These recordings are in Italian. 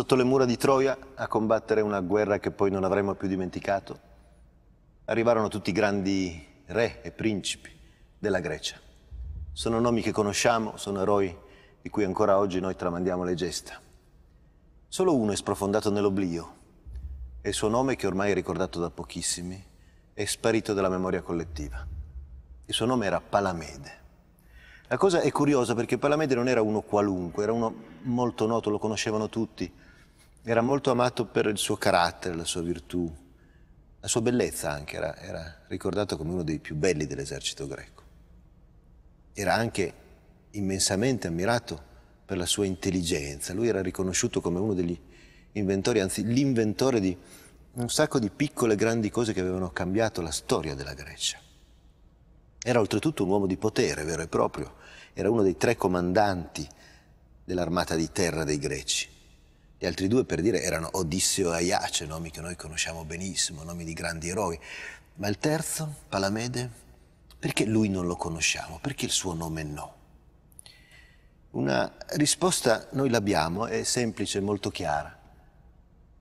sotto le mura di Troia a combattere una guerra che poi non avremmo più dimenticato, arrivarono tutti i grandi re e principi della Grecia. Sono nomi che conosciamo, sono eroi di cui ancora oggi noi tramandiamo le gesta. Solo uno è sprofondato nell'oblio e il suo nome, che ormai è ricordato da pochissimi, è sparito dalla memoria collettiva. Il suo nome era Palamede. La cosa è curiosa perché Palamede non era uno qualunque, era uno molto noto, lo conoscevano tutti. Era molto amato per il suo carattere, la sua virtù, la sua bellezza anche, era, era ricordato come uno dei più belli dell'esercito greco. Era anche immensamente ammirato per la sua intelligenza. Lui era riconosciuto come uno degli inventori, anzi l'inventore di un sacco di piccole e grandi cose che avevano cambiato la storia della Grecia. Era oltretutto un uomo di potere vero e proprio, era uno dei tre comandanti dell'armata di terra dei greci. Gli altri due, per dire, erano Odisseo e Aiace, nomi che noi conosciamo benissimo, nomi di grandi eroi. Ma il terzo, Palamede, perché lui non lo conosciamo? Perché il suo nome no? Una risposta noi l'abbiamo, è semplice, molto chiara.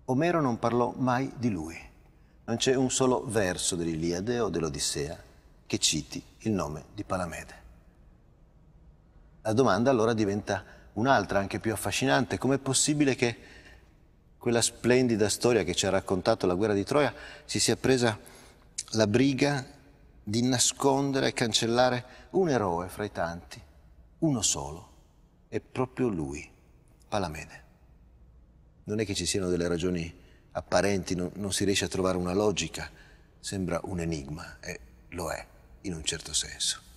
Omero non parlò mai di lui. Non c'è un solo verso dell'Iliade o dell'Odissea che citi il nome di Palamede. La domanda allora diventa un'altra, anche più affascinante. Com'è possibile che quella splendida storia che ci ha raccontato la guerra di Troia si sia presa la briga di nascondere e cancellare un eroe fra i tanti, uno solo, e proprio lui, Palamede. Non è che ci siano delle ragioni apparenti, non, non si riesce a trovare una logica, sembra un enigma e lo è in un certo senso.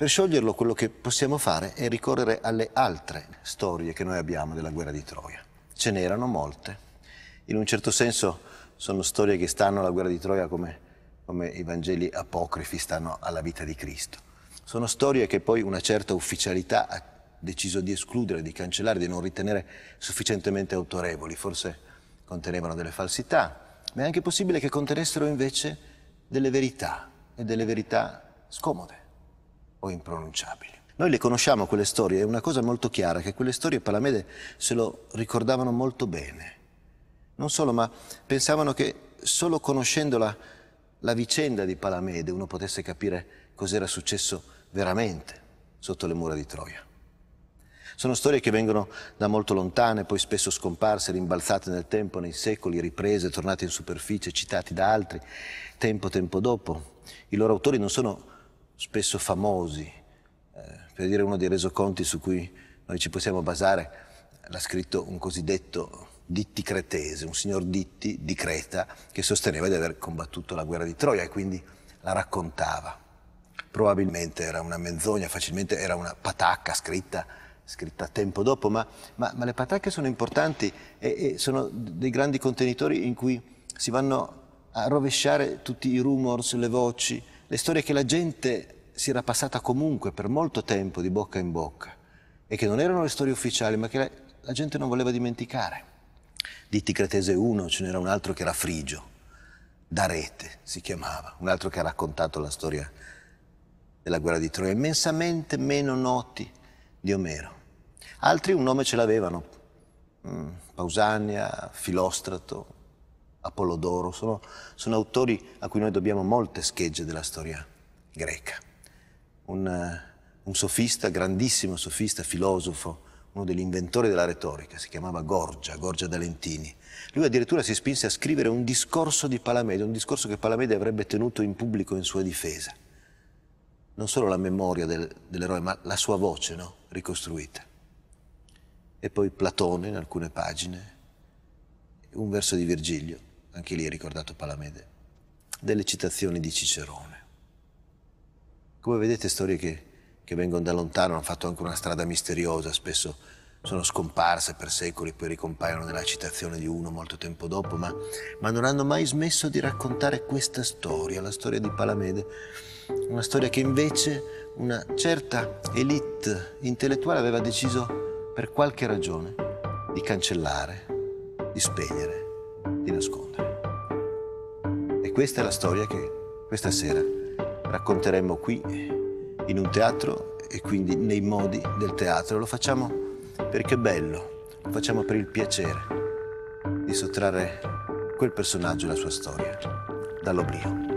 Per scioglierlo quello che possiamo fare è ricorrere alle altre storie che noi abbiamo della guerra di Troia. Ce n'erano molte. In un certo senso sono storie che stanno alla guerra di Troia come, come i Vangeli apocrifi stanno alla vita di Cristo. Sono storie che poi una certa ufficialità ha deciso di escludere, di cancellare, di non ritenere sufficientemente autorevoli. Forse contenevano delle falsità, ma è anche possibile che contenessero invece delle verità e delle verità scomode o impronunciabili. Noi le conosciamo quelle storie, è una cosa molto chiara, che quelle storie Palamede se lo ricordavano molto bene. Non solo, ma pensavano che solo conoscendo la, la vicenda di Palamede uno potesse capire cos'era successo veramente sotto le mura di Troia. Sono storie che vengono da molto lontane, poi spesso scomparse, rimbalzate nel tempo, nei secoli, riprese, tornate in superficie, citati da altri, tempo, tempo dopo. I loro autori non sono spesso famosi. Eh, per dire uno dei resoconti su cui noi ci possiamo basare, l'ha scritto un cosiddetto Ditti Cretese, un signor Ditti di Creta che sosteneva di aver combattuto la guerra di Troia e quindi la raccontava. Probabilmente era una menzogna, facilmente era una patacca scritta, scritta tempo dopo, ma, ma, ma le patacche sono importanti e, e sono dei grandi contenitori in cui si vanno a rovesciare tutti i rumors, le voci, le storie che la gente si era passata comunque per molto tempo di bocca in bocca e che non erano le storie ufficiali ma che la, la gente non voleva dimenticare. Di Ticretese 1 ce n'era un altro che era Frigio, Darete si chiamava, un altro che ha raccontato la storia della guerra di Troia, immensamente meno noti di Omero. Altri un nome ce l'avevano, mm, Pausania, Filostrato, Apollodoro, sono, sono, autori a cui noi dobbiamo molte schegge della storia greca. Un, eh, un sofista, grandissimo sofista, filosofo, uno degli inventori della retorica, si chiamava Gorgia, Gorgia d'Alentini. Lui addirittura si spinse a scrivere un discorso di Palamede, un discorso che Palamede avrebbe tenuto in pubblico in sua difesa. Non solo la memoria del, dell'eroe, ma la sua voce, no? ricostruita. E poi Platone in alcune pagine, un verso di Virgilio anche lì è ricordato Palamede, delle citazioni di Cicerone. Come vedete storie che, che vengono da lontano, hanno fatto anche una strada misteriosa, spesso sono scomparse per secoli, poi ricompaiono nella citazione di uno molto tempo dopo, ma, ma, non hanno mai smesso di raccontare questa storia, la storia di Palamede, una storia che invece una certa elite intellettuale aveva deciso per qualche ragione di cancellare, di spegnere di nascondere. Questa è la storia che questa sera racconteremo qui in un teatro e quindi nei modi del teatro. Lo facciamo perché è bello, lo facciamo per il piacere di sottrarre quel personaggio e la sua storia dall'oblio.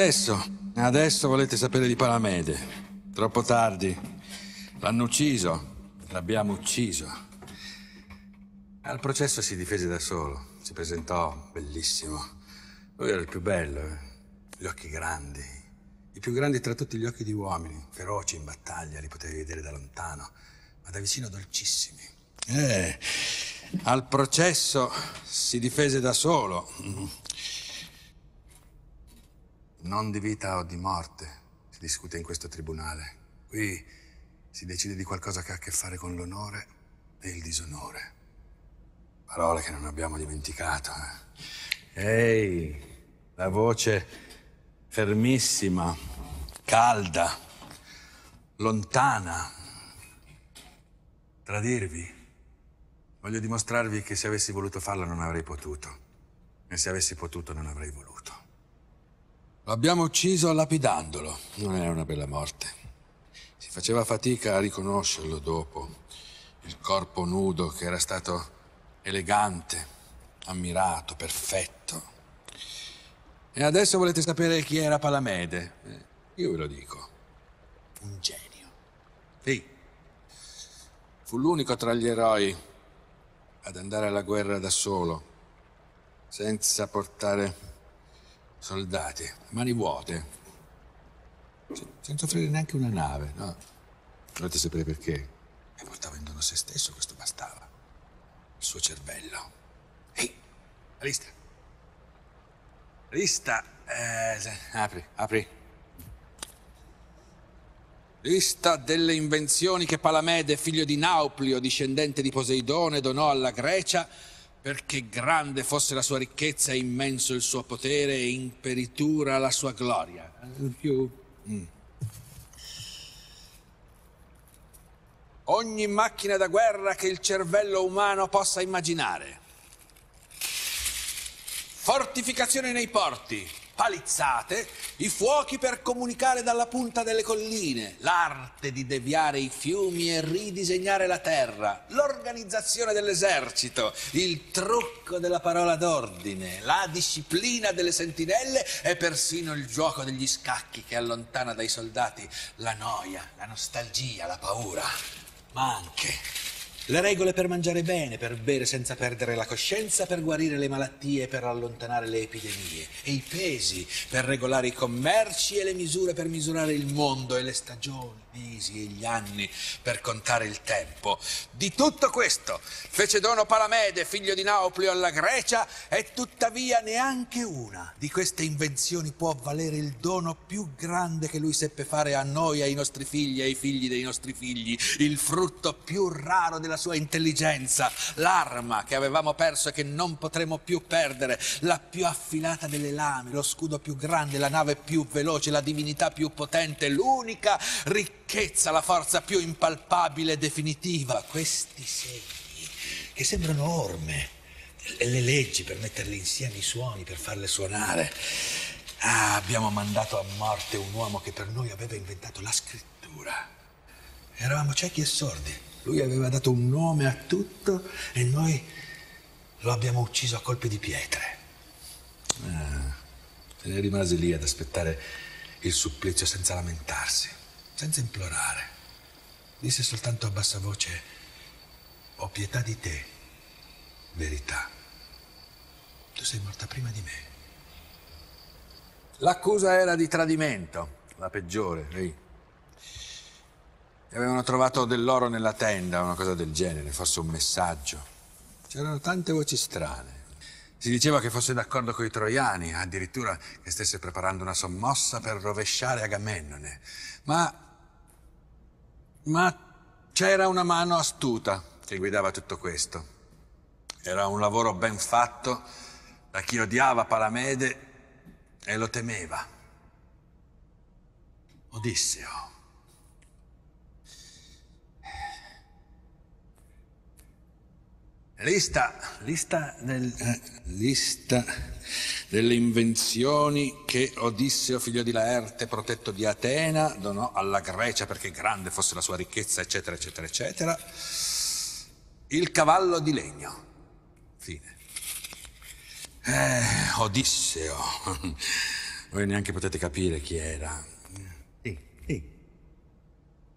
Adesso, adesso volete sapere di Palamede. Troppo tardi. L'hanno ucciso. L'abbiamo ucciso. Al processo si difese da solo. Si presentò bellissimo. Lui era il più bello. Eh? Gli occhi grandi. I più grandi tra tutti gli occhi di uomini. Feroci in battaglia, li potevi vedere da lontano. Ma da vicino dolcissimi. Eh, al processo si difese da solo. Non di vita o di morte si discute in questo tribunale. Qui si decide di qualcosa che ha a che fare con l'onore e il disonore. Parole che non abbiamo dimenticato. Eh. Ehi, la voce fermissima, calda, lontana. Tradirvi. Voglio dimostrarvi che se avessi voluto farlo non avrei potuto. E se avessi potuto non avrei voluto. L'abbiamo ucciso lapidandolo. Non è una bella morte. Si faceva fatica a riconoscerlo dopo. Il corpo nudo che era stato elegante, ammirato, perfetto. E adesso volete sapere chi era Palamede? Eh, io ve lo dico. Un genio. Sì. Fu l'unico tra gli eroi ad andare alla guerra da solo, senza portare soldati, mani vuote, senza offrire neanche una nave, no? Volete sapere perché? E portava in dono se stesso, questo bastava. Il suo cervello. Ehi, Arista. Arista, eh, apri, apri. Lista delle invenzioni che Palamede, figlio di Nauplio, discendente di Poseidone, donò alla Grecia perché grande fosse la sua ricchezza e immenso il suo potere e imperitura la sua gloria. Più. Mm. Ogni macchina da guerra che il cervello umano possa immaginare. Fortificazione nei porti, palizzate, i fuochi per comunicare dalla punta delle colline, l'arte di deviare i fiumi e ridisegnare la terra, l'organizzazione dell'esercito, il trucco della parola d'ordine, la disciplina delle sentinelle e persino il gioco degli scacchi che allontana dai soldati la noia, la nostalgia, la paura, ma anche le regole per mangiare bene, per bere senza perdere la coscienza, per guarire le malattie, per allontanare le epidemie. E i pesi per regolare i commerci e le misure per misurare il mondo e le stagioni, mesi e gli anni per contare il tempo. Di tutto questo fece dono Palamede, figlio di Nauplio, alla Grecia e tuttavia neanche una di queste invenzioni può valere il dono più grande che lui seppe fare a noi, ai nostri figli, ai figli dei nostri figli, il frutto più raro della sua intelligenza, l'arma che avevamo perso e che non potremo più perdere, la più affilata delle lame, lo scudo più grande, la nave più veloce, la divinità più potente, l'unica ricchezza, la forza più impalpabile e definitiva. Questi segni che sembrano orme, le leggi per metterle insieme i suoni, per farle suonare. Ah, abbiamo mandato a morte un uomo che per noi aveva inventato la scrittura. Eravamo ciechi e sordi. Lui aveva dato un nome a tutto e noi lo abbiamo ucciso a colpi di pietre. Ah, ne rimase lì ad aspettare il supplizio senza lamentarsi, senza implorare. Disse soltanto a bassa voce, ho pietà di te, verità. Tu sei morta prima di me. L'accusa era di tradimento, la peggiore, lì. E avevano trovato dell'oro nella tenda, una cosa del genere, forse un messaggio. C'erano tante voci strane. Si diceva che fosse d'accordo con i troiani, addirittura che stesse preparando una sommossa per rovesciare Agamennone. Ma. Ma c'era una mano astuta che guidava tutto questo. Era un lavoro ben fatto da chi odiava Palamede e lo temeva. Odisseo. Lista, lista, del, eh, lista, delle invenzioni che Odisseo, figlio di Laerte, protetto di Atena, donò alla Grecia perché grande fosse la sua ricchezza, eccetera, eccetera, eccetera. Il cavallo di legno. Fine. Eh, Odisseo. Voi neanche potete capire chi era. Sì, sì.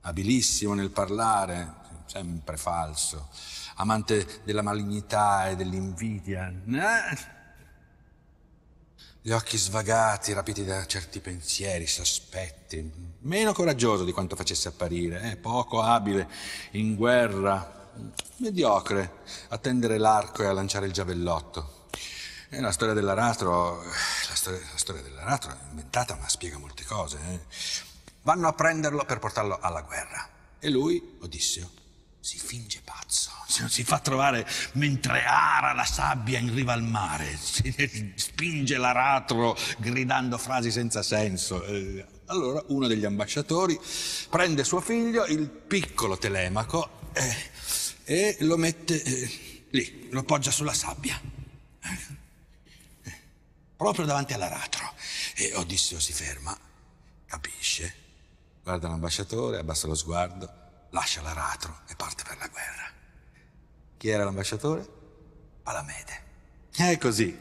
Abilissimo nel parlare, sempre falso amante della malignità e dell'invidia. Eh? Gli occhi svagati, rapiti da certi pensieri, sospetti. Meno coraggioso di quanto facesse apparire, eh? poco abile in guerra, mediocre a tendere l'arco e a lanciare il giavellotto. E la storia dell'aratro, la storia, la storia dell'aratro è inventata ma spiega molte cose. Eh? Vanno a prenderlo per portarlo alla guerra. E lui, Odisseo, si finge pazzo, si fa trovare mentre ara la sabbia in riva al mare, spinge l'aratro gridando frasi senza senso. Eh, allora uno degli ambasciatori prende suo figlio, il piccolo Telemaco, eh, e lo mette eh, lì, lo poggia sulla sabbia, eh, proprio davanti all'aratro. E Odisseo si ferma, capisce, guarda l'ambasciatore, abbassa lo sguardo lascia l'aratro e parte per la guerra. Chi era l'ambasciatore? Palamede. È così.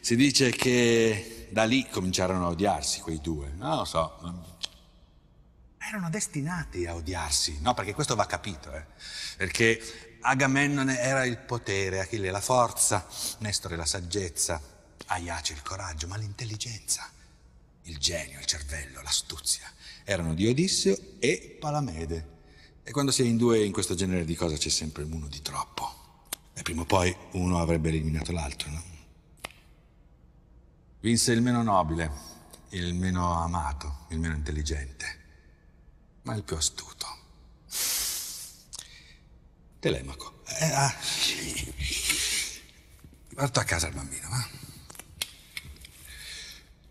Si dice che da lì cominciarono a odiarsi quei due. Non lo so. Erano destinati a odiarsi, no? Perché questo va capito, eh? Perché Agamennone era il potere, Achille la forza, Nestore la saggezza, Aiace il coraggio, ma l'intelligenza, il genio, il cervello, l'astuzia erano di Odisseo e Palamede. E quando si è in due in questo genere di cose c'è sempre uno di troppo. E prima o poi uno avrebbe eliminato l'altro, no? Vinse il meno nobile, il meno amato, il meno intelligente, ma il più astuto. Telemaco. Eh, ah. Porta a casa il bambino, va?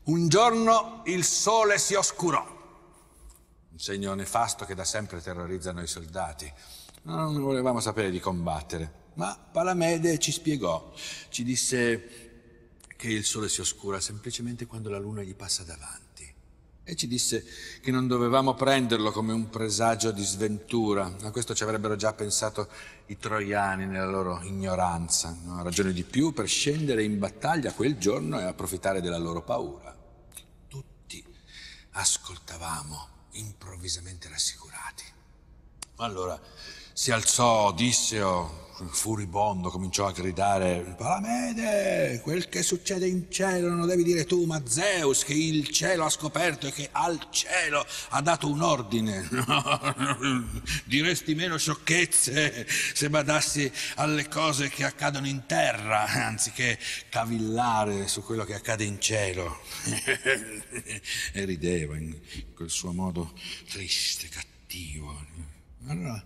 Un giorno il sole si oscurò un segno nefasto che da sempre terrorizza noi soldati. Non volevamo sapere di combattere, ma Palamede ci spiegò, ci disse che il sole si oscura semplicemente quando la luna gli passa davanti. E ci disse che non dovevamo prenderlo come un presagio di sventura. A questo ci avrebbero già pensato i troiani nella loro ignoranza. No? Ragione di più per scendere in battaglia quel giorno e approfittare della loro paura. Tutti ascoltavamo improvvisamente rassicurati. Allora si alzò Odisseo, furibondo, cominciò a gridare: Palamede, quel che succede in cielo non lo devi dire tu, ma Zeus, che il cielo ha scoperto e che al cielo ha dato un ordine. Diresti meno sciocchezze se badassi alle cose che accadono in terra, anziché cavillare su quello che accade in cielo. e rideva in quel suo modo triste, cattivo. Allora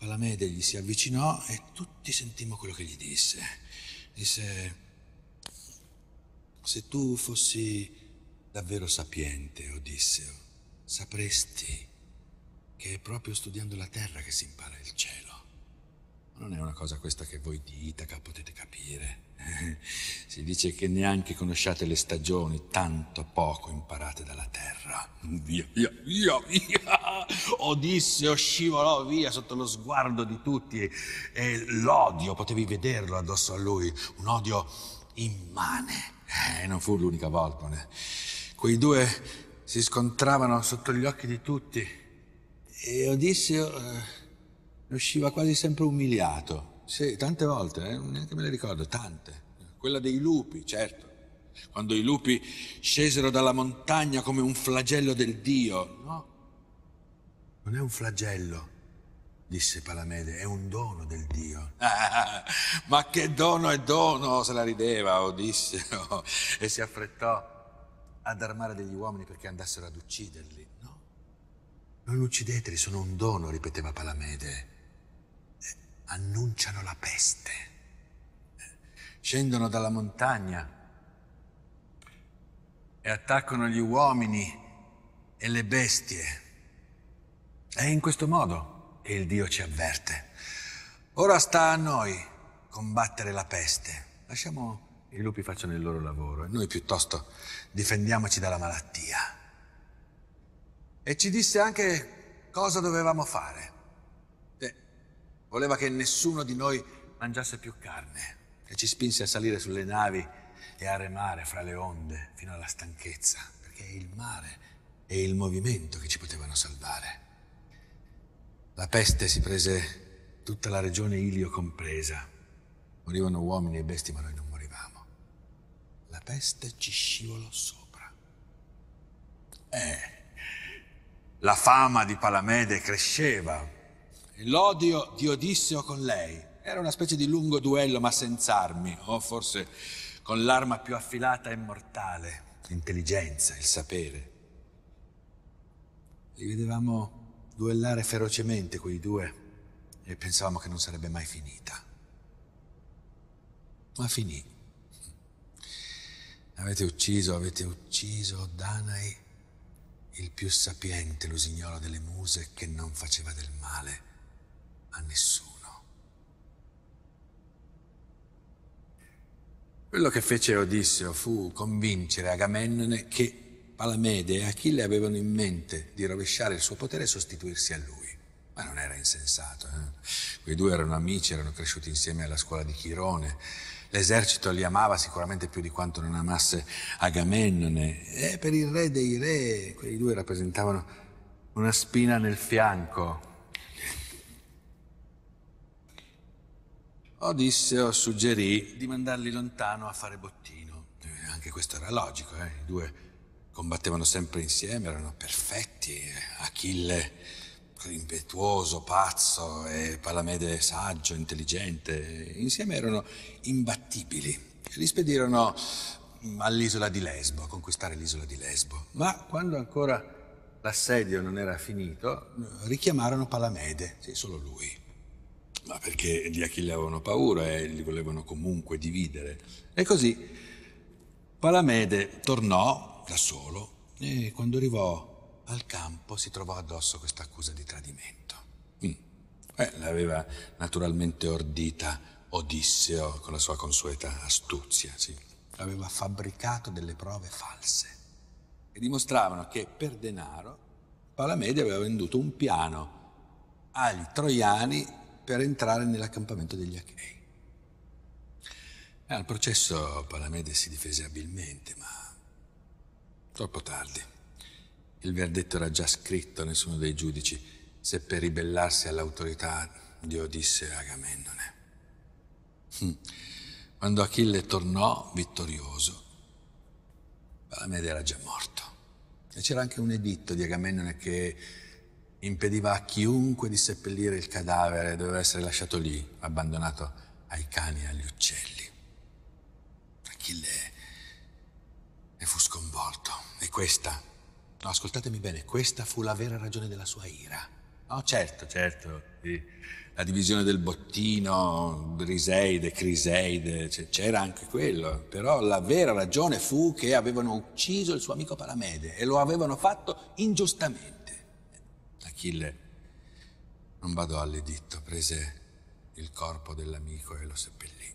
Palamede gli si avvicinò e tutti sentimmo quello che gli disse. Disse, se tu fossi davvero sapiente, Odisseo, sapresti che è proprio studiando la terra che si impara il cielo. Non è una cosa questa che voi di Itaca potete capire. Si dice che neanche conosciate le stagioni, tanto poco imparate dalla terra. Via, via, via, via. Odisseo scivolò via sotto lo sguardo di tutti e, l'odio, potevi vederlo addosso a lui, un odio immane. E eh, non fu l'unica volta. Né? Quei due si scontravano sotto gli occhi di tutti e Odisseo eh, usciva quasi sempre umiliato. Sì, tante volte, eh? neanche me le ricordo, tante. Quella dei lupi, certo. Quando i lupi scesero dalla montagna come un flagello del Dio. No, non è un flagello, disse Palamede, è un dono del Dio. Ma che dono è dono, se la rideva Odisseo, e si affrettò ad armare degli uomini perché andassero ad ucciderli. No, non uccideteli, sono un dono, ripeteva Palamede. Annunciano la peste. Scendono dalla montagna e attaccano gli uomini e le bestie. È in questo modo che il Dio ci avverte. Ora sta a noi combattere la peste. Lasciamo i lupi facciano il loro lavoro e noi piuttosto difendiamoci dalla malattia. E ci disse anche cosa dovevamo fare. Voleva che nessuno di noi mangiasse più carne e ci spinse a salire sulle navi e a remare fra le onde fino alla stanchezza, perché il mare e il movimento che ci potevano salvare. La peste si prese tutta la regione Ilio compresa. Morivano uomini e bestie, ma noi non morivamo. La peste ci scivolò sopra. Eh, la fama di Palamede cresceva l'odio di Odisseo con lei era una specie di lungo duello, ma senza armi, o forse con l'arma più affilata e mortale, l'intelligenza, il sapere. Li vedevamo duellare ferocemente quei due e pensavamo che non sarebbe mai finita. Ma finì. Avete ucciso, avete ucciso Danai, il più sapiente lusignolo delle muse che non faceva del male a nessuno. Quello che fece Odisseo fu convincere Agamennone che Palamede e Achille avevano in mente di rovesciare il suo potere e sostituirsi a lui. Ma non era insensato. Eh? Quei due erano amici, erano cresciuti insieme alla scuola di Chirone. L'esercito li amava sicuramente più di quanto non amasse Agamennone. E per il re dei re, quei due rappresentavano una spina nel fianco Odisseo suggerì di mandarli lontano a fare bottino. Eh, anche questo era logico, eh? i due combattevano sempre insieme, erano perfetti. Achille impetuoso, pazzo e Palamede saggio, intelligente. Insieme erano imbattibili. Li spedirono all'isola di Lesbo, a conquistare l'isola di Lesbo. Ma quando ancora l'assedio non era finito, richiamarono Palamede, sì, solo lui ma perché di Achille avevano paura e li volevano comunque dividere. E così Palamede tornò da solo e quando arrivò al campo si trovò addosso questa accusa di tradimento. Mm. Eh, l'aveva naturalmente ordita Odisseo con la sua consueta astuzia, sì. Aveva fabbricato delle prove false che dimostravano che per denaro Palamede aveva venduto un piano agli troiani per entrare nell'accampamento degli Achei. Al processo Palamede si difese abilmente, ma troppo tardi. Il verdetto era già scritto, nessuno dei giudici seppe ribellarsi all'autorità di Odisse Agamennone. Hm. Quando Achille tornò vittorioso, Palamede era già morto. E c'era anche un editto di Agamennone che impediva a chiunque di seppellire il cadavere, doveva essere lasciato lì, abbandonato ai cani e agli uccelli. Achille ne fu sconvolto. E questa, no, ascoltatemi bene, questa fu la vera ragione della sua ira. No, certo, certo, la divisione del bottino, Briseide, Criseide, c'era anche quello, però la vera ragione fu che avevano ucciso il suo amico Palamede e lo avevano fatto ingiustamente. Achille non badò all'editto, prese il corpo dell'amico e lo seppellì.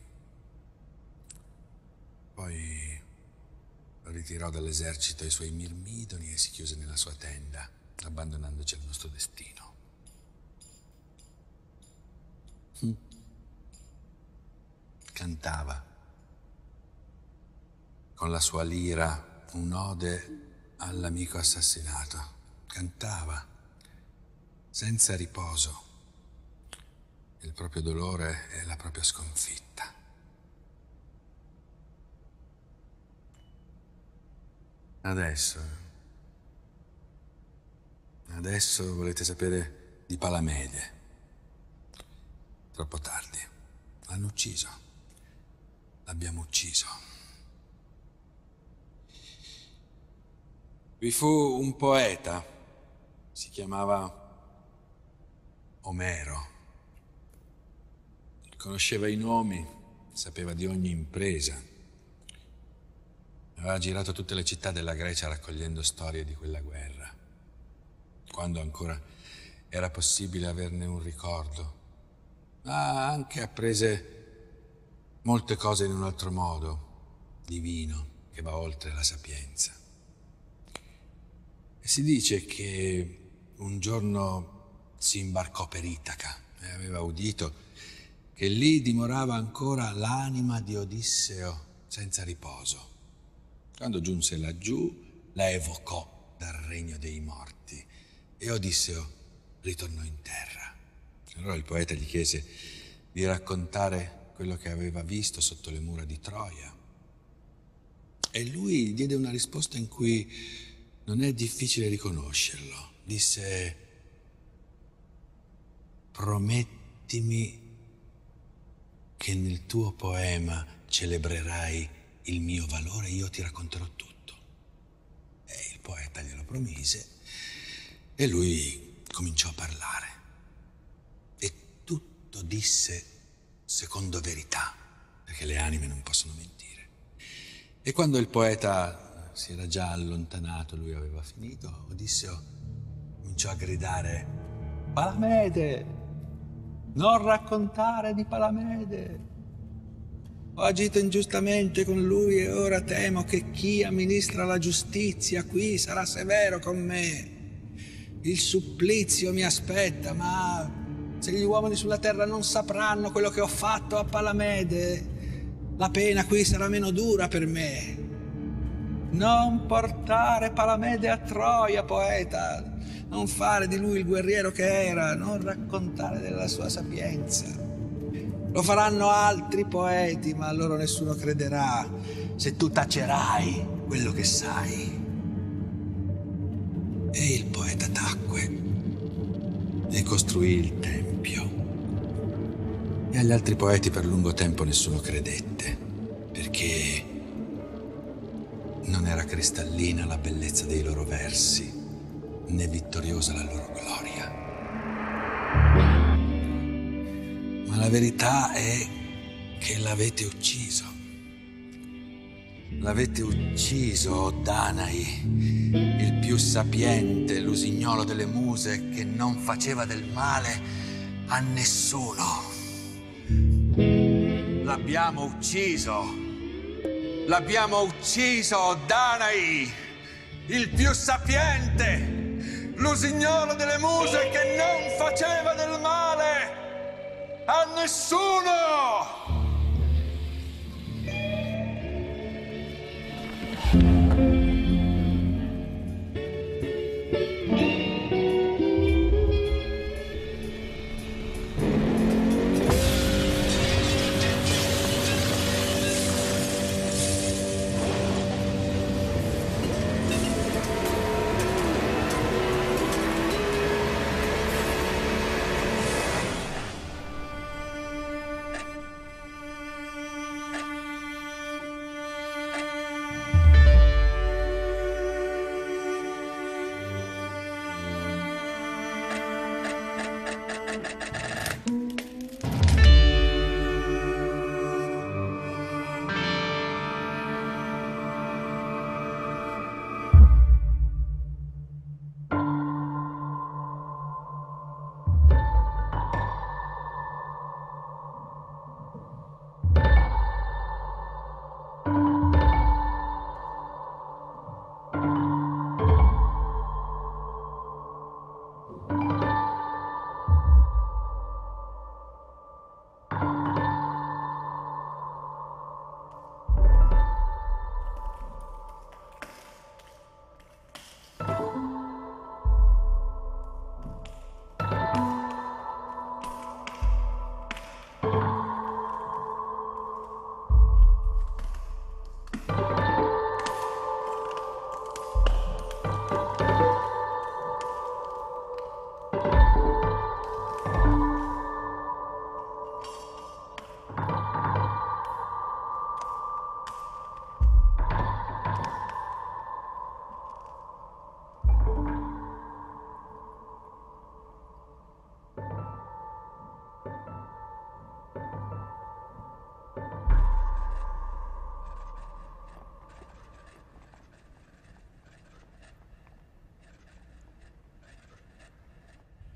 Poi lo ritirò dall'esercito ai suoi mirmidoni e si chiuse nella sua tenda, abbandonandoci al nostro destino. Hm. Cantava con la sua lira un'ode all'amico assassinato. Cantava senza riposo, il proprio dolore e la propria sconfitta. Adesso, adesso volete sapere di Palamede. Troppo tardi. L'hanno ucciso. L'abbiamo ucciso. Vi fu un poeta, si chiamava Omero. Conosceva i nomi, sapeva di ogni impresa. Aveva girato tutte le città della Grecia raccogliendo storie di quella guerra, quando ancora era possibile averne un ricordo, ma anche apprese molte cose in un altro modo, divino, che va oltre la sapienza. E si dice che un giorno si imbarcò per Itaca e aveva udito che lì dimorava ancora l'anima di Odisseo senza riposo. Quando giunse laggiù, la evocò dal regno dei morti e Odisseo ritornò in terra. Allora il poeta gli chiese di raccontare quello che aveva visto sotto le mura di Troia. E lui diede una risposta in cui non è difficile riconoscerlo. Disse, promettimi che nel tuo poema celebrerai il mio valore, io ti racconterò tutto. E il poeta glielo promise e lui cominciò a parlare. E tutto disse secondo verità, perché le anime non possono mentire. E quando il poeta si era già allontanato, lui aveva finito, Odisseo cominciò a gridare, Palamede, non raccontare di Palamede. Ho agito ingiustamente con lui e ora temo che chi amministra la giustizia qui sarà severo con me. Il supplizio mi aspetta, ma se gli uomini sulla terra non sapranno quello che ho fatto a Palamede, la pena qui sarà meno dura per me. Non portare Palamede a Troia, poeta, non fare di lui il guerriero che era, non raccontare della sua sapienza. Lo faranno altri poeti, ma a loro nessuno crederà se tu tacerai quello che sai. E il poeta tacque e costruì il tempio. E agli altri poeti per lungo tempo nessuno credette, perché non era cristallina la bellezza dei loro versi, né vittoriosa la loro gloria. Ma la verità è che l'avete ucciso. L'avete ucciso, Danae, il più sapiente lusignolo delle muse che non faceva del male a nessuno. L'abbiamo ucciso. L'abbiamo ucciso, Danae, il più sapiente, lusignolo delle muse che non faceva del male a nessuno!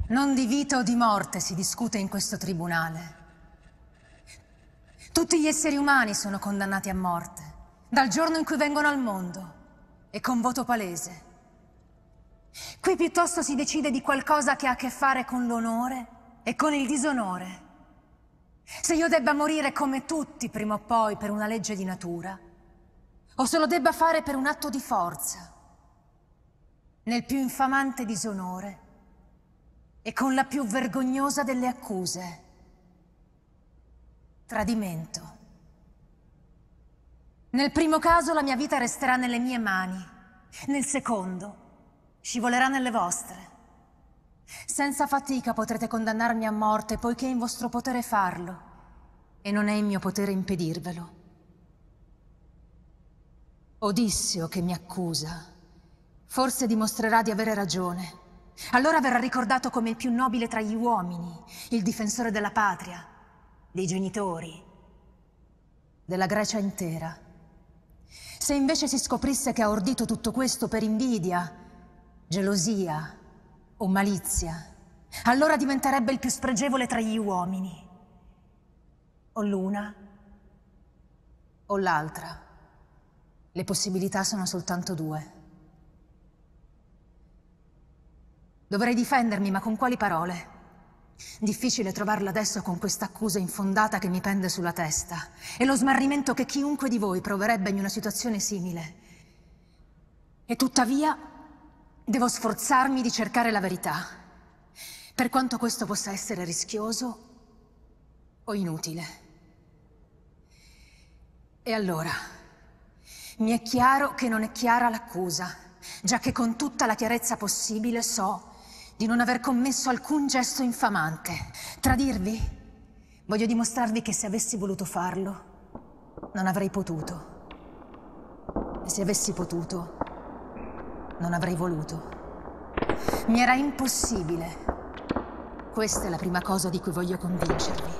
Non di vita o di morte si discute in questo tribunale. Tutti gli esseri umani sono condannati a morte, dal giorno in cui vengono al mondo, e con voto palese. Qui piuttosto si decide di qualcosa che ha a che fare con l'onore e con il disonore. Se io debba morire come tutti prima o poi per una legge di natura, o se lo debba fare per un atto di forza, nel più infamante disonore e con la più vergognosa delle accuse, tradimento. Nel primo caso la mia vita resterà nelle mie mani, nel secondo scivolerà nelle vostre. Senza fatica potrete condannarmi a morte, poiché è in vostro potere farlo, e non è in mio potere impedirvelo. Odisseo che mi accusa, forse dimostrerà di avere ragione. Allora verrà ricordato come il più nobile tra gli uomini, il difensore della patria, dei genitori, della Grecia intera. Se invece si scoprisse che ha ordito tutto questo per invidia, gelosia o malizia, allora diventerebbe il più spregevole tra gli uomini. O l'una o l'altra. Le possibilità sono soltanto due. Dovrei difendermi, ma con quali parole? Difficile trovarlo adesso con questa accusa infondata che mi pende sulla testa e lo smarrimento che chiunque di voi proverebbe in una situazione simile. E tuttavia Devo sforzarmi di cercare la verità, per quanto questo possa essere rischioso o inutile. E allora, mi è chiaro che non è chiara l'accusa, già che con tutta la chiarezza possibile so di non aver commesso alcun gesto infamante. Tradirvi? Voglio dimostrarvi che se avessi voluto farlo, non avrei potuto. E se avessi potuto, non avrei voluto. Mi era impossibile. Questa è la prima cosa di cui voglio convincervi.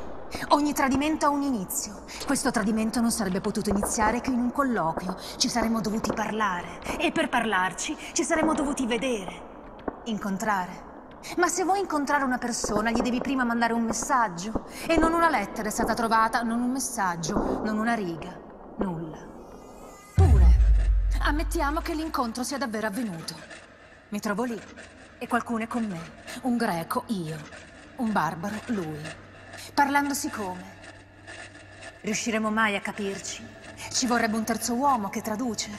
Ogni tradimento ha un inizio. Questo tradimento non sarebbe potuto iniziare che in un colloquio. Ci saremmo dovuti parlare. E per parlarci ci saremmo dovuti vedere. Incontrare. Ma se vuoi incontrare una persona, gli devi prima mandare un messaggio. E non una lettera è stata trovata, non un messaggio, non una riga. Nulla. Ammettiamo che l'incontro sia davvero avvenuto. Mi trovo lì e qualcuno è con me. Un greco, io. Un barbaro, lui. Parlandosi come? Riusciremo mai a capirci? Ci vorrebbe un terzo uomo che traduce,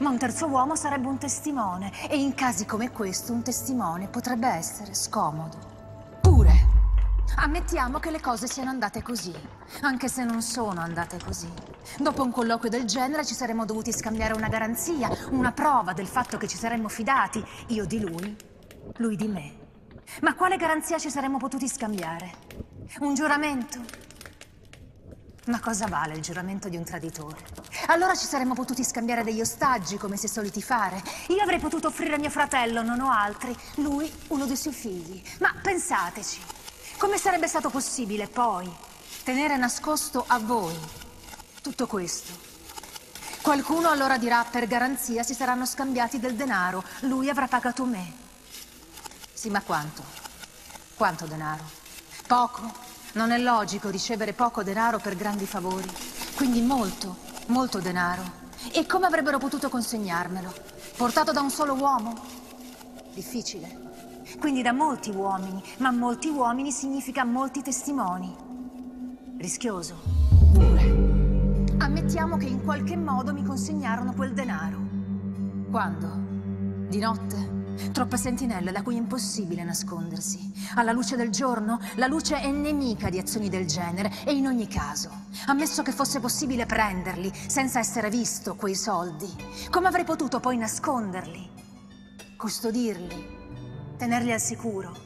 ma un terzo uomo sarebbe un testimone e in casi come questo un testimone potrebbe essere scomodo. Ammettiamo che le cose siano andate così, anche se non sono andate così. Dopo un colloquio del genere ci saremmo dovuti scambiare una garanzia, una prova del fatto che ci saremmo fidati, io di lui, lui di me. Ma quale garanzia ci saremmo potuti scambiare? Un giuramento? Ma cosa vale il giuramento di un traditore? Allora ci saremmo potuti scambiare degli ostaggi, come si è soliti fare. Io avrei potuto offrire a mio fratello, non ho altri, lui uno dei suoi figli. Ma pensateci, come sarebbe stato possibile poi tenere nascosto a voi tutto questo? Qualcuno allora dirà per garanzia si saranno scambiati del denaro, lui avrà pagato me. Sì, ma quanto? Quanto denaro? Poco? Non è logico ricevere poco denaro per grandi favori. Quindi molto, molto denaro. E come avrebbero potuto consegnarmelo? Portato da un solo uomo? Difficile. Quindi da molti uomini, ma molti uomini significa molti testimoni. Rischioso. Pure. Ammettiamo che in qualche modo mi consegnarono quel denaro. Quando? Di notte? Troppe sentinelle da cui è impossibile nascondersi. Alla luce del giorno, la luce è nemica di azioni del genere e in ogni caso, ammesso che fosse possibile prenderli senza essere visto quei soldi, come avrei potuto poi nasconderli, custodirli tenerli al sicuro.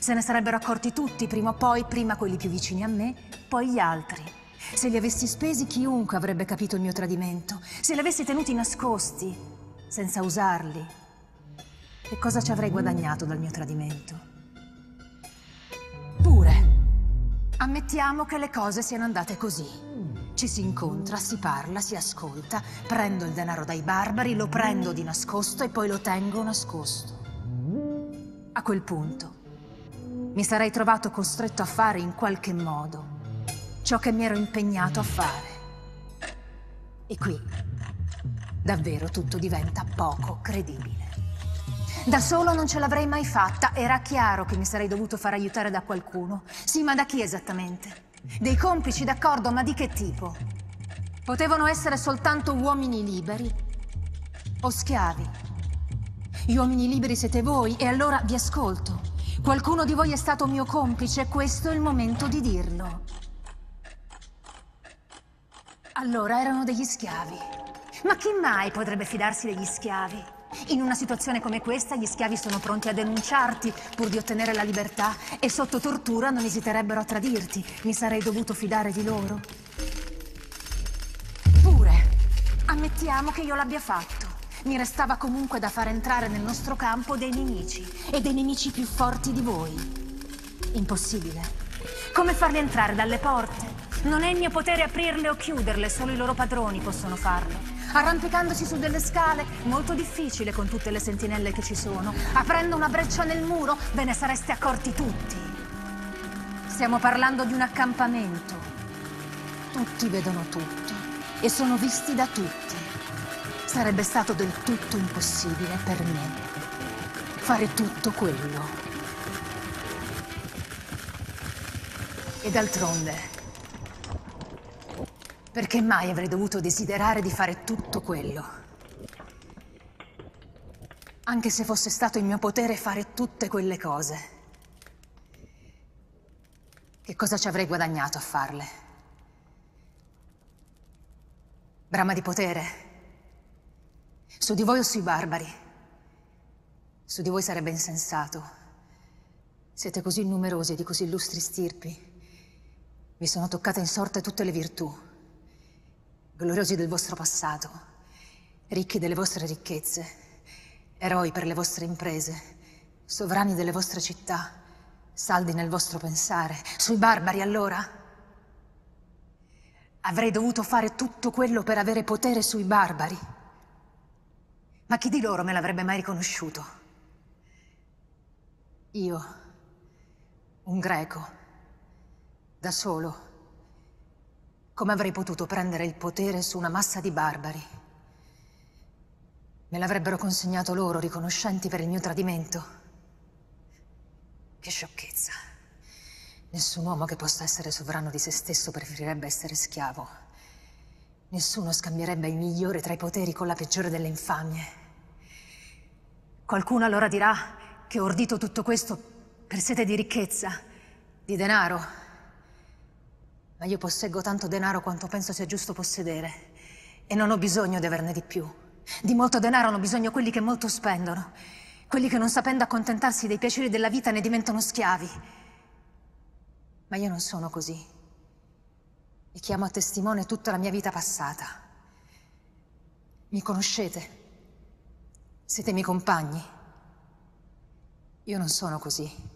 Se ne sarebbero accorti tutti prima o poi, prima quelli più vicini a me, poi gli altri. Se li avessi spesi chiunque avrebbe capito il mio tradimento. Se li avessi tenuti nascosti, senza usarli. Che cosa ci avrei guadagnato dal mio tradimento? Pure, ammettiamo che le cose siano andate così. Ci si incontra, si parla, si ascolta, prendo il denaro dai barbari, lo prendo di nascosto e poi lo tengo nascosto. A quel punto, mi sarei trovato costretto a fare in qualche modo ciò che mi ero impegnato a fare. E qui davvero tutto diventa poco credibile. Da solo non ce l'avrei mai fatta, era chiaro che mi sarei dovuto far aiutare da qualcuno. Sì, ma da chi esattamente? Dei complici, d'accordo, ma di che tipo? Potevano essere soltanto uomini liberi o schiavi. Gli uomini liberi siete voi e allora vi ascolto. Qualcuno di voi è stato mio complice, questo è il momento di dirlo. Allora erano degli schiavi. Ma chi mai potrebbe fidarsi degli schiavi? In una situazione come questa gli schiavi sono pronti a denunciarti pur di ottenere la libertà e sotto tortura non esiterebbero a tradirti. Mi sarei dovuto fidare di loro. Pure, ammettiamo che io l'abbia fatto. Mi restava comunque da far entrare nel nostro campo dei nemici e dei nemici più forti di voi. Impossibile. Come farli entrare dalle porte? Non è il mio potere aprirle o chiuderle, solo i loro padroni possono farlo. Arrampicandosi su delle scale, molto difficile con tutte le sentinelle che ci sono. Aprendo una breccia nel muro, ve ne sareste accorti tutti. Stiamo parlando di un accampamento. Tutti vedono tutto e sono visti da tutti. Sarebbe stato del tutto impossibile per me fare tutto quello. E d'altronde, perché mai avrei dovuto desiderare di fare tutto quello? Anche se fosse stato in mio potere fare tutte quelle cose. Che cosa ci avrei guadagnato a farle? Brama di potere? Su di voi o sui barbari? Su di voi sarebbe insensato. Siete così numerosi e di così illustri stirpi. Vi sono toccate in sorte tutte le virtù gloriosi del vostro passato, ricchi delle vostre ricchezze, eroi per le vostre imprese, sovrani delle vostre città, saldi nel vostro pensare, sui barbari allora? Avrei dovuto fare tutto quello per avere potere sui barbari. Ma chi di loro me l'avrebbe mai riconosciuto? Io, un greco, da solo, come avrei potuto prendere il potere su una massa di barbari? Me l'avrebbero consegnato loro, riconoscenti per il mio tradimento. Che sciocchezza. Nessun uomo che possa essere sovrano di se stesso preferirebbe essere schiavo. Nessuno scambierebbe il migliore tra i poteri con la peggiore delle infamie. Qualcuno allora dirà che ho ordito tutto questo per sete di ricchezza, di denaro, ma io posseggo tanto denaro quanto penso sia giusto possedere. E non ho bisogno di averne di più. Di molto denaro hanno bisogno quelli che molto spendono. Quelli che non sapendo accontentarsi dei piaceri della vita ne diventano schiavi. Ma io non sono così. E chiamo a testimone tutta la mia vita passata. Mi conoscete? Siete miei compagni? Io non sono così.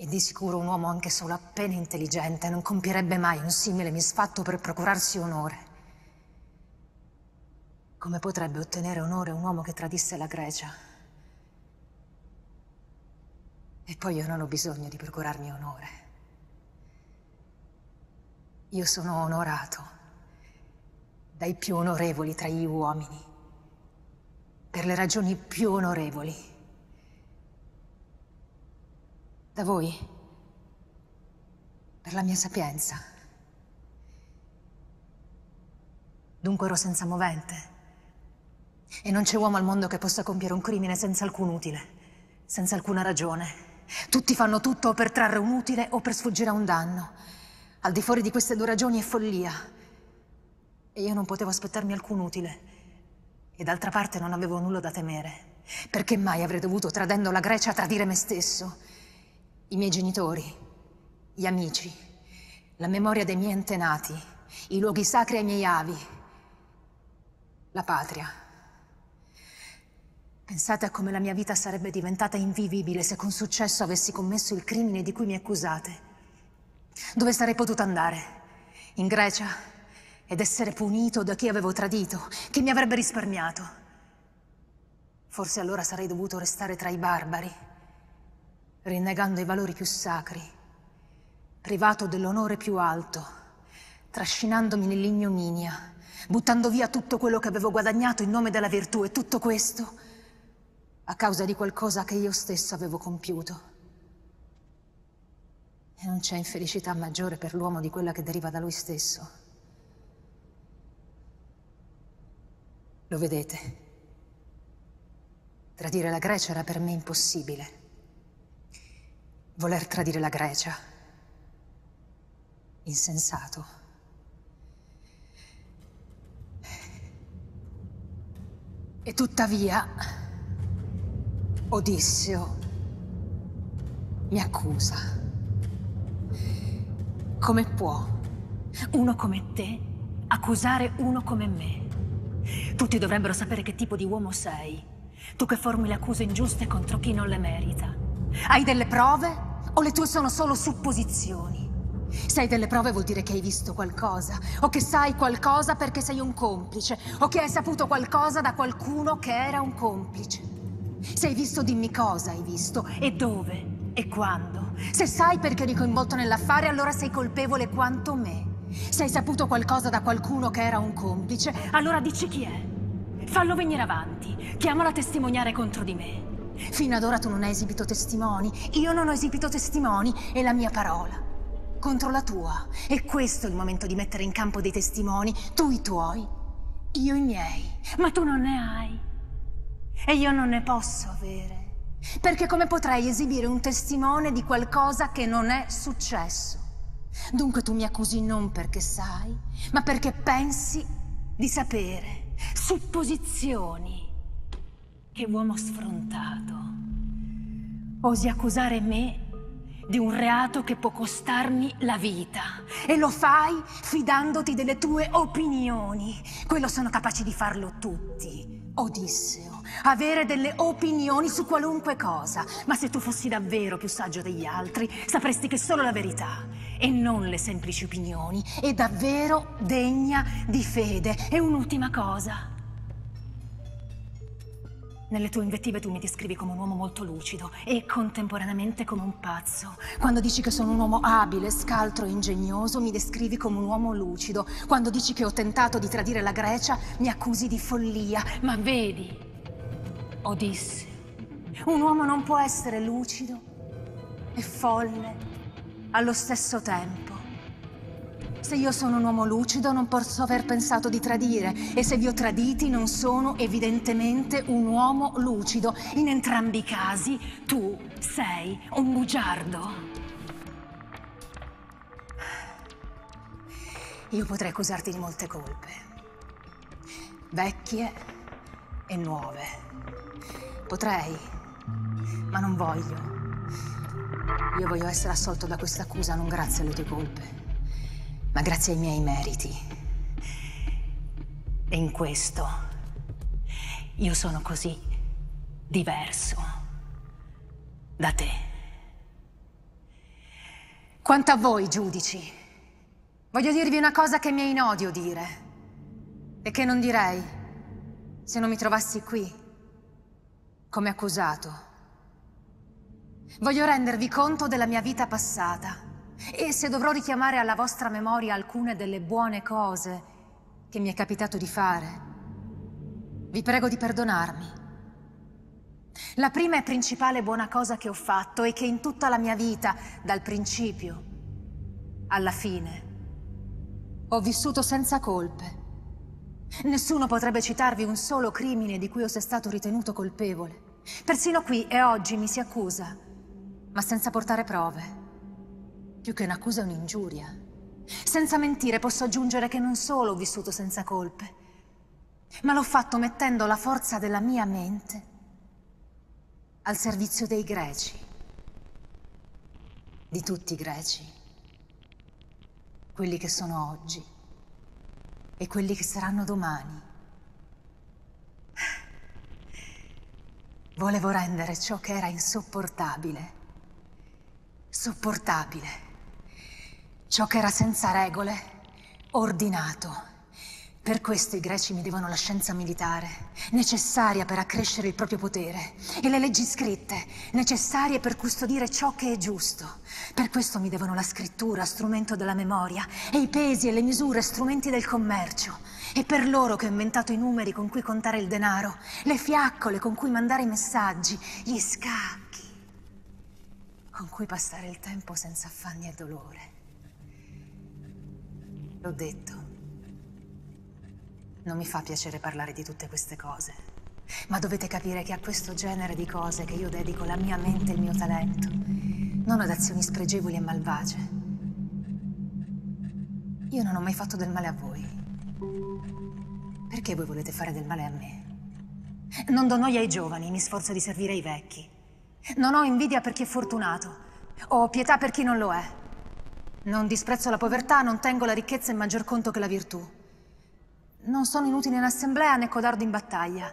E di sicuro un uomo anche solo appena intelligente non compierebbe mai un simile misfatto per procurarsi onore. Come potrebbe ottenere onore un uomo che tradisse la Grecia? E poi io non ho bisogno di procurarmi onore. Io sono onorato dai più onorevoli tra gli uomini, per le ragioni più onorevoli. Da voi. Per la mia sapienza. Dunque ero senza movente. E non c'è uomo al mondo che possa compiere un crimine senza alcun utile, senza alcuna ragione. Tutti fanno tutto o per trarre un utile o per sfuggire a un danno. Al di fuori di queste due ragioni è follia. E io non potevo aspettarmi alcun utile. E d'altra parte non avevo nulla da temere. Perché mai avrei dovuto, tradendo la Grecia, tradire me stesso? I miei genitori, gli amici, la memoria dei miei antenati, i luoghi sacri ai miei avi, la patria. Pensate a come la mia vita sarebbe diventata invivibile se con successo avessi commesso il crimine di cui mi accusate. Dove sarei potuto andare? In Grecia? Ed essere punito da chi avevo tradito, che mi avrebbe risparmiato. Forse allora sarei dovuto restare tra i barbari rinnegando i valori più sacri, privato dell'onore più alto, trascinandomi nell'ignominia, buttando via tutto quello che avevo guadagnato in nome della virtù e tutto questo a causa di qualcosa che io stesso avevo compiuto. E non c'è infelicità maggiore per l'uomo di quella che deriva da lui stesso. Lo vedete? Tradire la Grecia era per me impossibile. Voler tradire la Grecia. Insensato. E tuttavia... Odisseo mi accusa. Come può uno come te accusare uno come me? Tutti dovrebbero sapere che tipo di uomo sei. Tu che formuli accuse ingiuste contro chi non le merita. Hai delle prove o le tue sono solo supposizioni? Se hai delle prove vuol dire che hai visto qualcosa, o che sai qualcosa perché sei un complice, o che hai saputo qualcosa da qualcuno che era un complice. Se hai visto, dimmi cosa hai visto, e dove, e quando. Se sai perché eri coinvolto nell'affare, allora sei colpevole quanto me. Se hai saputo qualcosa da qualcuno che era un complice, allora dici chi è. Fallo venire avanti, chiamalo a testimoniare contro di me. Fino ad ora tu non hai esibito testimoni, io non ho esibito testimoni, e la mia parola contro la tua. E questo è il momento di mettere in campo dei testimoni, tu i tuoi, io i miei, ma tu non ne hai. E io non ne posso avere. Perché come potrei esibire un testimone di qualcosa che non è successo? Dunque tu mi accusi non perché sai, ma perché pensi di sapere. Supposizioni. Che uomo sfrontato. Osi accusare me di un reato che può costarmi la vita. E lo fai fidandoti delle tue opinioni. Quello sono capaci di farlo tutti. Odisseo, avere delle opinioni su qualunque cosa. Ma se tu fossi davvero più saggio degli altri, sapresti che solo la verità, e non le semplici opinioni, è davvero degna di fede. E un'ultima cosa. Nelle tue invettive tu mi descrivi come un uomo molto lucido e contemporaneamente come un pazzo. Quando dici che sono un uomo abile, scaltro e ingegnoso, mi descrivi come un uomo lucido. Quando dici che ho tentato di tradire la Grecia, mi accusi di follia. Ma vedi, Odisse, un uomo non può essere lucido e folle allo stesso tempo. Se io sono un uomo lucido non posso aver pensato di tradire e se vi ho traditi non sono evidentemente un uomo lucido. In entrambi i casi tu sei un bugiardo. Io potrei accusarti di molte colpe, vecchie e nuove. Potrei, ma non voglio. Io voglio essere assolto da questa accusa non grazie alle tue colpe ma grazie ai miei meriti. E in questo io sono così diverso da te. Quanto a voi, giudici, voglio dirvi una cosa che mi è in odio dire e che non direi se non mi trovassi qui come accusato. Voglio rendervi conto della mia vita passata e se dovrò richiamare alla vostra memoria alcune delle buone cose che mi è capitato di fare, vi prego di perdonarmi. La prima e principale buona cosa che ho fatto è che in tutta la mia vita, dal principio alla fine, ho vissuto senza colpe. Nessuno potrebbe citarvi un solo crimine di cui io stato ritenuto colpevole. Persino qui e oggi mi si accusa, ma senza portare prove. Più che un'accusa un'ingiuria. Senza mentire posso aggiungere che non solo ho vissuto senza colpe, ma l'ho fatto mettendo la forza della mia mente al servizio dei greci, di tutti i greci, quelli che sono oggi e quelli che saranno domani. Volevo rendere ciò che era insopportabile, sopportabile ciò che era senza regole, ordinato, Per questo i greci mi devono la scienza militare, necessaria per accrescere il proprio potere, e le leggi scritte, necessarie per custodire ciò che è giusto. Per questo mi devono la scrittura, strumento della memoria, e i pesi e le misure, strumenti del commercio. E per loro che ho inventato i numeri con cui contare il denaro, le fiaccole con cui mandare i messaggi, gli scacchi, con cui passare il tempo senza affanni e dolore. L'ho detto. Non mi fa piacere parlare di tutte queste cose, ma dovete capire che a questo genere di cose che io dedico la mia mente e il mio talento, non ad azioni spregevoli e malvagie. Io non ho mai fatto del male a voi. Perché voi volete fare del male a me? Non do noia ai giovani, mi sforzo di servire ai vecchi. Non ho invidia per chi è fortunato, ho pietà per chi non lo è. Non disprezzo la povertà, non tengo la ricchezza in maggior conto che la virtù. Non sono inutile in assemblea né codardo in battaglia.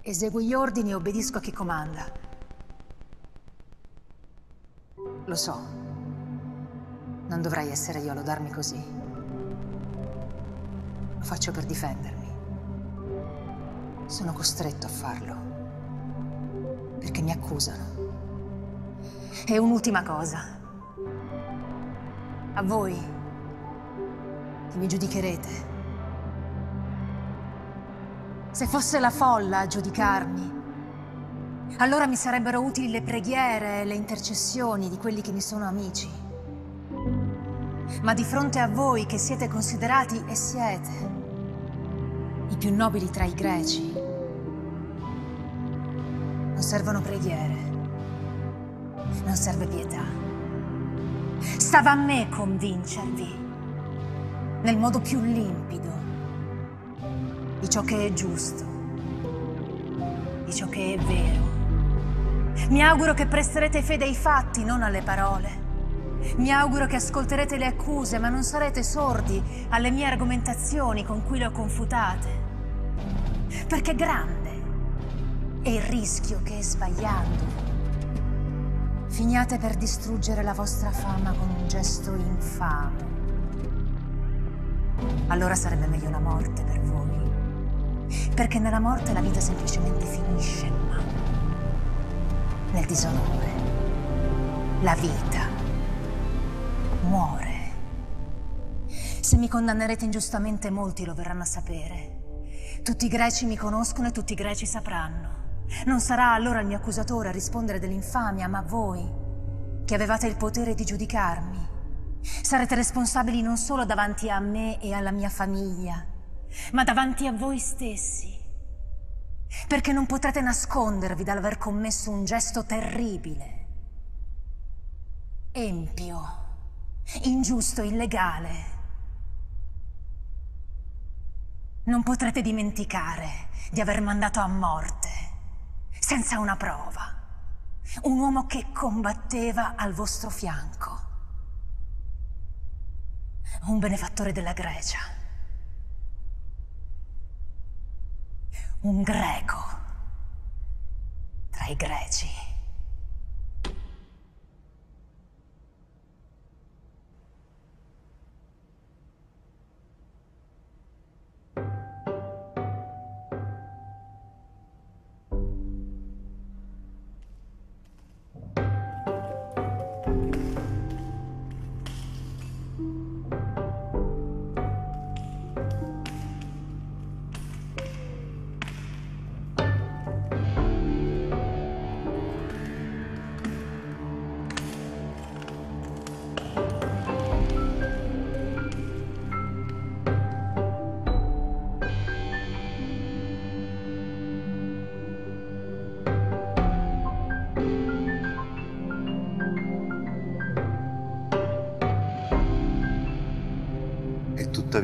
Eseguo gli ordini e obbedisco a chi comanda. Lo so. Non dovrei essere io a lodarmi così. Lo faccio per difendermi. Sono costretto a farlo. Perché mi accusano. E un'ultima cosa. A voi, che mi giudicherete. Se fosse la folla a giudicarmi, allora mi sarebbero utili le preghiere e le intercessioni di quelli che mi sono amici. Ma di fronte a voi che siete considerati e siete i più nobili tra i greci, non servono preghiere, non serve pietà. Stava a me convincervi nel modo più limpido di ciò che è giusto, di ciò che è vero. Mi auguro che presterete fede ai fatti, non alle parole. Mi auguro che ascolterete le accuse, ma non sarete sordi alle mie argomentazioni con cui le ho confutate. Perché grande è il rischio che, sbagliando, finiate per distruggere la vostra fama con un gesto infame. Allora sarebbe meglio la morte per voi. Perché nella morte la vita semplicemente finisce, ma nel disonore la vita muore. Se mi condannerete ingiustamente molti lo verranno a sapere. Tutti i greci mi conoscono e tutti i greci sapranno. Non sarà allora il mio accusatore a rispondere dell'infamia, ma voi, che avevate il potere di giudicarmi. Sarete responsabili non solo davanti a me e alla mia famiglia, ma davanti a voi stessi. Perché non potrete nascondervi dall'aver commesso un gesto terribile, empio, ingiusto, illegale. Non potrete dimenticare di aver mandato a morte, senza una prova, un uomo che combatteva al vostro fianco. Un benefattore della Grecia. un greco tra i greci.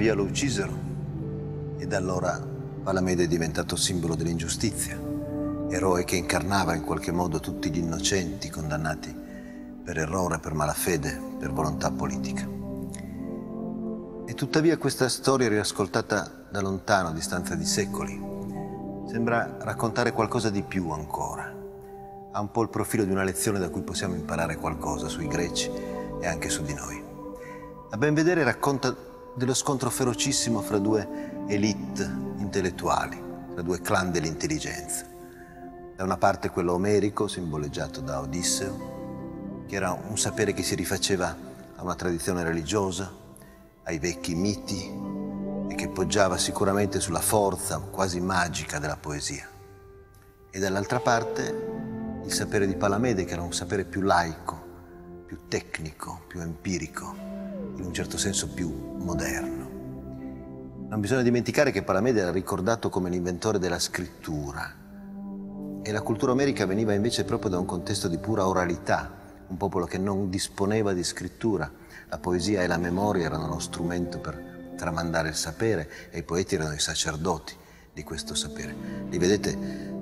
Tuttavia lo uccisero. E da allora Palamede è diventato simbolo dell'ingiustizia, eroe che incarnava in qualche modo tutti gli innocenti condannati per errore, per malafede, per volontà politica. E tuttavia questa storia riascoltata da lontano, a distanza di secoli, sembra raccontare qualcosa di più ancora. Ha un po' il profilo di una lezione da cui possiamo imparare qualcosa sui greci e anche su di noi. A ben vedere racconta dello scontro ferocissimo fra due elite intellettuali, tra due clan dell'intelligenza. Da una parte quello omerico, simboleggiato da Odisseo, che era un sapere che si rifaceva a una tradizione religiosa, ai vecchi miti e che poggiava sicuramente sulla forza quasi magica della poesia. E dall'altra parte il sapere di Palamede, che era un sapere più laico, più tecnico, più empirico, in un certo senso più moderno. Non bisogna dimenticare che Palamede era ricordato come l'inventore della scrittura e la cultura omerica veniva invece proprio da un contesto di pura oralità, un popolo che non disponeva di scrittura. La poesia e la memoria erano lo strumento per tramandare il sapere e i poeti erano i sacerdoti di questo sapere. Li vedete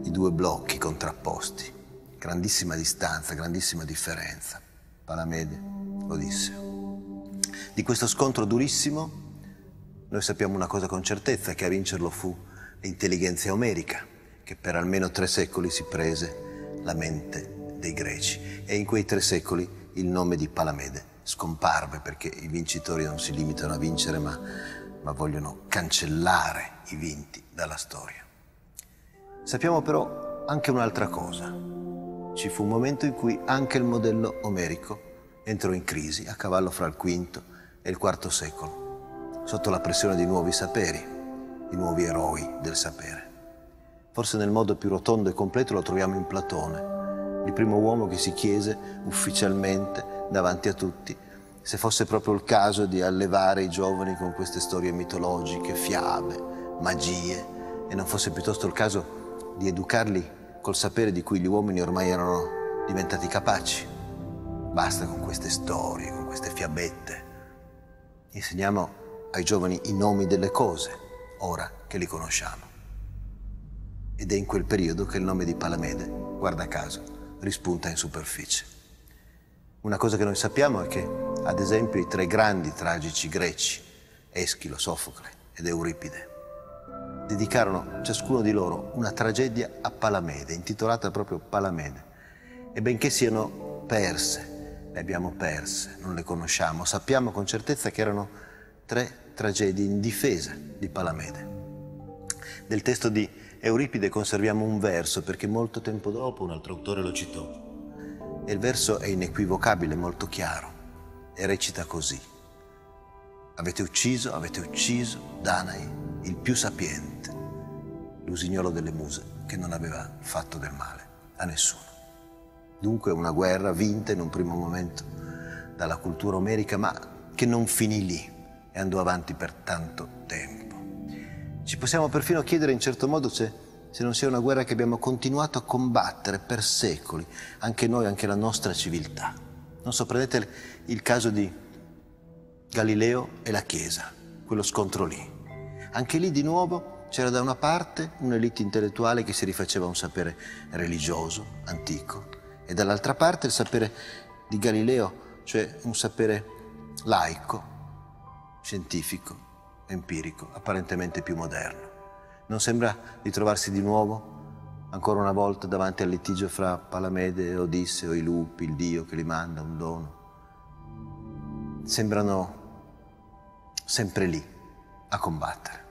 i due blocchi contrapposti, grandissima distanza, grandissima differenza. Palamede, Odisseo. Di questo scontro durissimo noi sappiamo una cosa con certezza, che a vincerlo fu l'intelligenza omerica, che per almeno tre secoli si prese la mente dei greci. E in quei tre secoli il nome di Palamede scomparve perché i vincitori non si limitano a vincere, ma, ma vogliono cancellare i vinti dalla storia. Sappiamo però anche un'altra cosa. Ci fu un momento in cui anche il modello omerico entrò in crisi a cavallo fra il V e il IV secolo sotto la pressione di nuovi saperi, di nuovi eroi del sapere. Forse nel modo più rotondo e completo lo troviamo in Platone, il primo uomo che si chiese ufficialmente davanti a tutti se fosse proprio il caso di allevare i giovani con queste storie mitologiche, fiabe, magie, e non fosse piuttosto il caso di educarli col sapere di cui gli uomini ormai erano diventati capaci. Basta con queste storie, con queste fiabette. Insegniamo ai giovani i nomi delle cose, ora che li conosciamo. Ed è in quel periodo che il nome di Palamede, guarda caso, rispunta in superficie. Una cosa che noi sappiamo è che, ad esempio, i tre grandi tragici greci, Eschilo, Sofocle ed Euripide, dedicarono ciascuno di loro una tragedia a Palamede, intitolata proprio Palamede. E benché siano perse, le abbiamo perse, non le conosciamo, sappiamo con certezza che erano tre tragedie in difesa di Palamede. Del testo di Euripide conserviamo un verso perché molto tempo dopo un altro autore lo citò. E il verso è inequivocabile, molto chiaro e recita così. Avete ucciso, avete ucciso Danae, il più sapiente, l'usignolo delle muse, che non aveva fatto del male a nessuno. Dunque una guerra vinta in un primo momento dalla cultura omerica, ma che non finì lì e andò avanti per tanto tempo. Ci possiamo perfino chiedere in certo modo se, se non sia una guerra che abbiamo continuato a combattere per secoli, anche noi, anche la nostra civiltà. Non so, prendete il caso di Galileo e la Chiesa, quello scontro lì. Anche lì di nuovo c'era da una parte un'elite intellettuale che si rifaceva a un sapere religioso, antico, e dall'altra parte il sapere di Galileo, cioè un sapere laico, scientifico, empirico, apparentemente più moderno. Non sembra di trovarsi di nuovo, ancora una volta, davanti al litigio fra Palamede e Odisseo, i lupi, il dio che li manda un dono. Sembrano sempre lì, a combattere.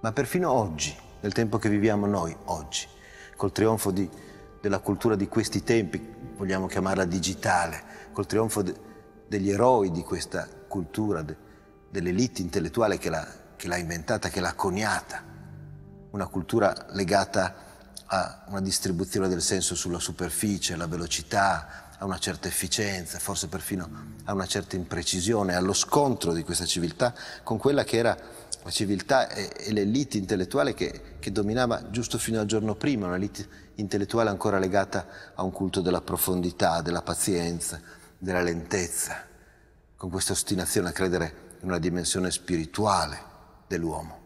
Ma perfino oggi, nel tempo che viviamo noi, oggi, col trionfo di, della cultura di questi tempi, vogliamo chiamarla digitale, col trionfo de, degli eroi di questa cultura, de, dell'elite intellettuale che l'ha, che l'ha inventata, che l'ha coniata, una cultura legata a una distribuzione del senso sulla superficie, alla velocità, a una certa efficienza, forse perfino a una certa imprecisione, allo scontro di questa civiltà con quella che era la civiltà e, e l'elite intellettuale che, che, dominava giusto fino al giorno prima, un'elite intellettuale ancora legata a un culto della profondità, della pazienza, della lentezza, con questa ostinazione a credere in una dimensione spirituale dell'uomo.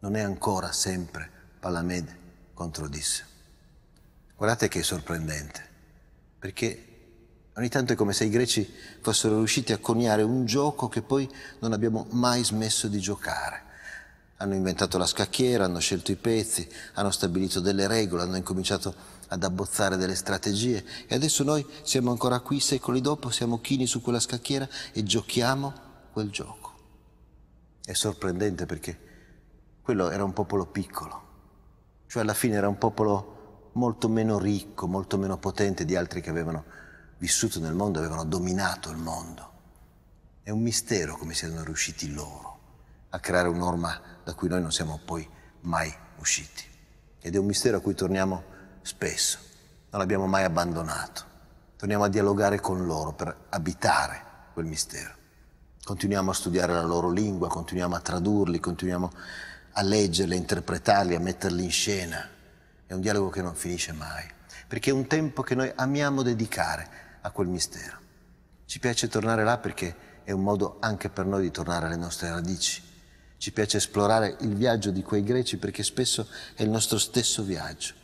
Non è ancora sempre Palamede contro Odisseo. Guardate che è sorprendente, perché ogni tanto è come se i greci fossero riusciti a coniare un gioco che poi non abbiamo mai smesso di giocare. Hanno inventato la scacchiera, hanno scelto i pezzi, hanno stabilito delle regole, hanno incominciato ad abbozzare delle strategie e adesso noi siamo ancora qui secoli dopo, siamo chini su quella scacchiera e giochiamo quel gioco. È sorprendente perché quello era un popolo piccolo, cioè alla fine era un popolo molto meno ricco, molto meno potente di altri che avevano vissuto nel mondo, avevano dominato il mondo. È un mistero come siano riusciti loro a creare un norma da cui noi non siamo poi mai usciti. Ed è un mistero a cui torniamo spesso, non l'abbiamo mai abbandonato. Torniamo a dialogare con loro per abitare quel mistero. Continuiamo a studiare la loro lingua, continuiamo a tradurli, continuiamo a leggerli, a interpretarli, a metterli in scena. È un dialogo che non finisce mai, perché è un tempo che noi amiamo dedicare a quel mistero. Ci piace tornare là perché è un modo anche per noi di tornare alle nostre radici, ci piace esplorare il viaggio di quei greci perché spesso è il nostro stesso viaggio.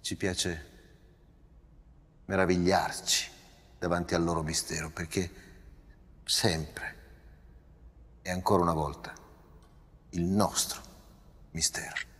Ci piace meravigliarci davanti al loro mistero perché sempre e ancora una volta il nostro mistero.